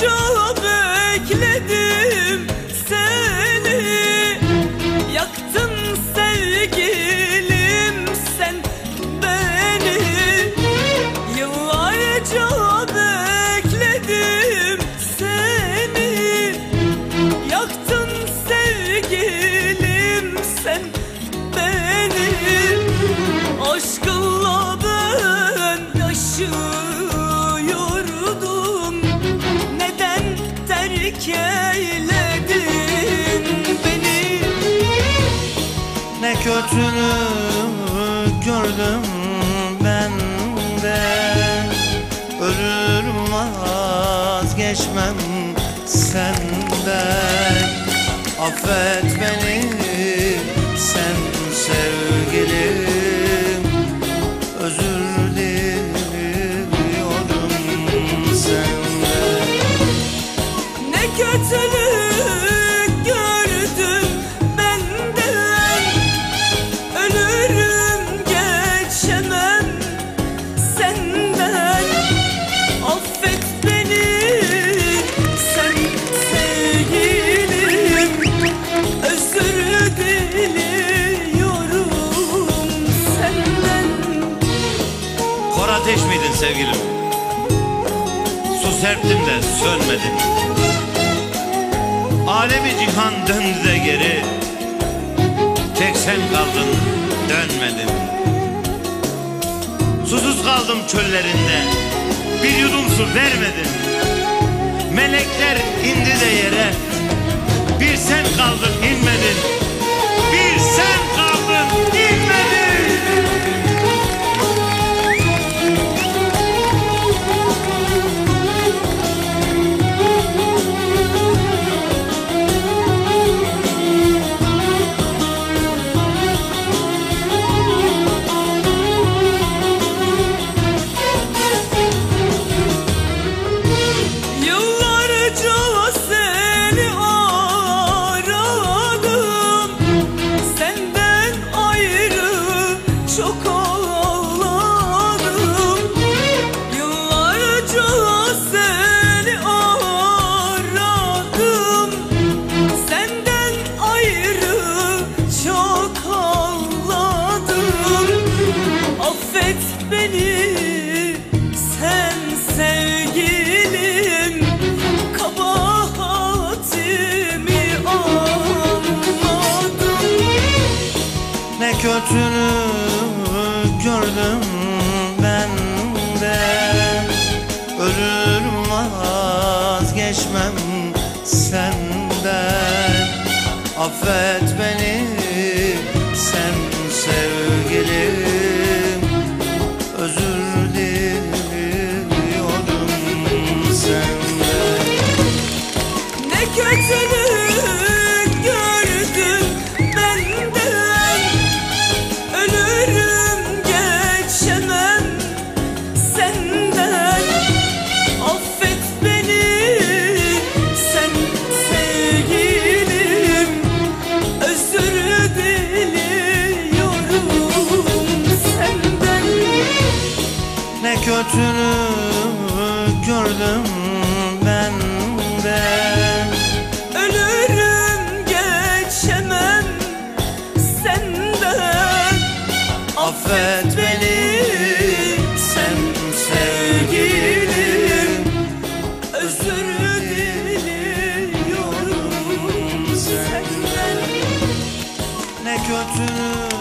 çok bekledim. Terk eyledin beni. Ne kötülük gördüm ben de. Ölürüm vazgeçmem senden. Affet beni sen kötülük gördüm benden Ölürüm geçemem senden. Affet beni sen sevgilim. Özür diliyorum senden. Kor ateş miydin sevgilim? Su serptim de sönmedin Alemi cihan döndü de geri. Tek sen kaldın dönmedin. Susuz kaldım çöllerinde. Bir yudum su vermedin. Melekler indi de yere. Bir sen kaldın Kötülük gördüm ben de. Ölürüm vazgeçmem senden. Affet beni Ne kötülük gördüm ben de. Ölürüm geçemem senden. Affet beni sen sevgilim. Özür diliyorum senden. Ne kötü